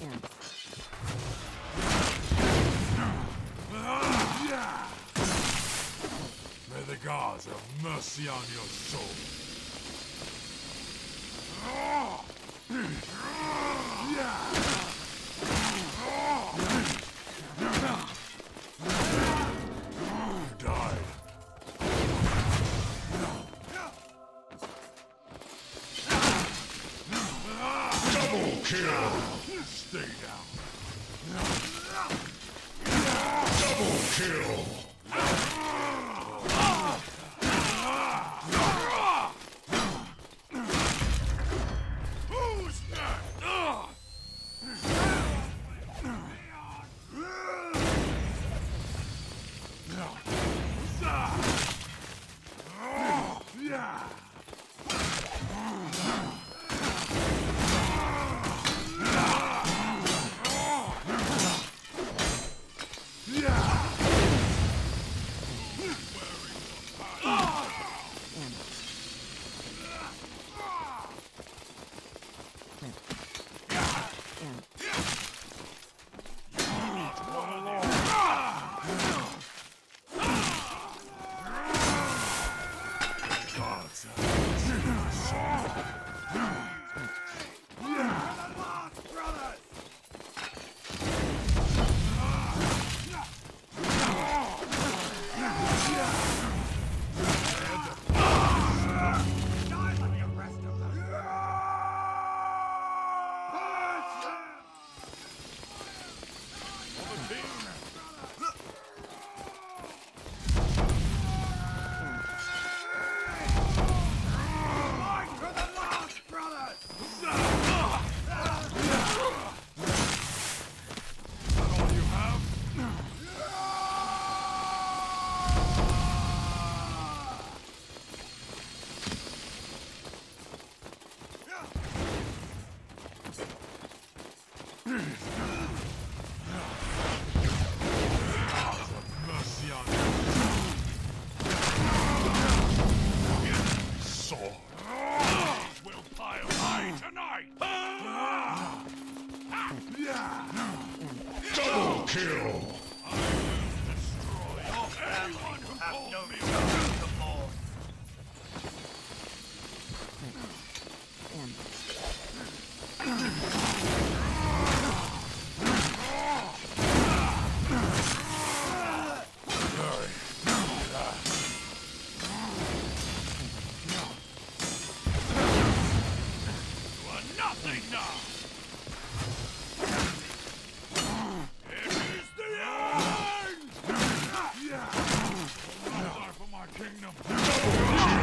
May the gods have mercy on your soul. Double kill! Stay down. Double kill! Yeah. End. You are nothing now. End.